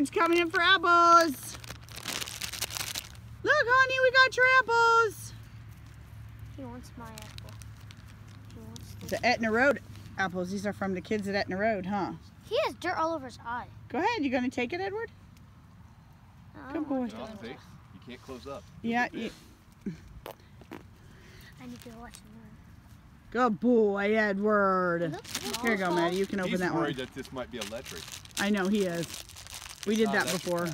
Edward's coming in for apples. Look, honey, we got your apples. He wants my apple. Wants. The Etna Road apples. These are from the kids at Etna Road, huh? He has dirt all over his eye. Go ahead. You gonna take it, Edward? I Good don't boy. want to Get off do the it. face. You can't close up. Yeah. You'll You, I need to watch him good boy, Edward. Here you go, Maddie. You can open He's that one. He's worried that this might be electric. I know he is. We did Not that before.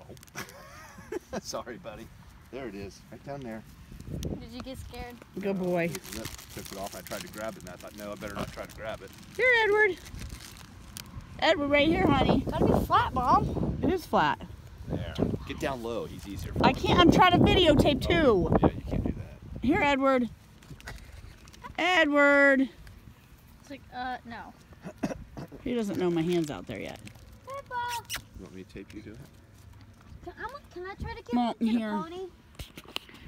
Oh. Sorry, buddy. There it is, right down there. Did you get scared? Good boy. The Took it off. I tried to grab it, and I thought, no, I better not try to grab it. Here, Edward. Edward, right here, honey. Gotta be flat, Mom. It is flat. There. Get down low. He's easier. I can't. I'm trying to videotape too. Yeah, you can't do that. Here, Edward. Edward. It's like, uh, no. He doesn't know my hand's out there yet. Peppa. You want me to tape you to it? Can, I'm, can I try to give Mom, it to here. the pony?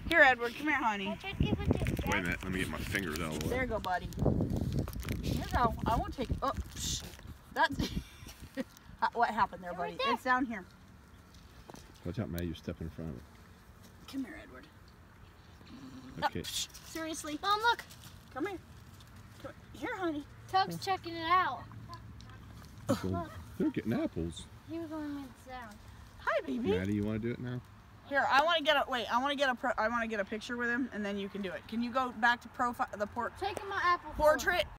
Here, Edward. Come here, Can I honey. try to give it to Wait a minute. Let me get my fingers out of the way. There you go, buddy. Here you go. I won't take. Oh, psh. that's. Uh, what happened there, buddy? there. It's down here. Watch out, Matt. You step in front of it. Come here, Edward. Okay. Psh, seriously. Mom, look. Come here. Come here, honey. Tug's checking it out. Cool. They're getting apples. He was only made sound. Hi, baby. Maddie, you want to do it now? Here, I want to get a wait. I want to get a pro, I want to get a picture with him, and then you can do it. Can you go back to profile the port Taking my apple. for him. portrait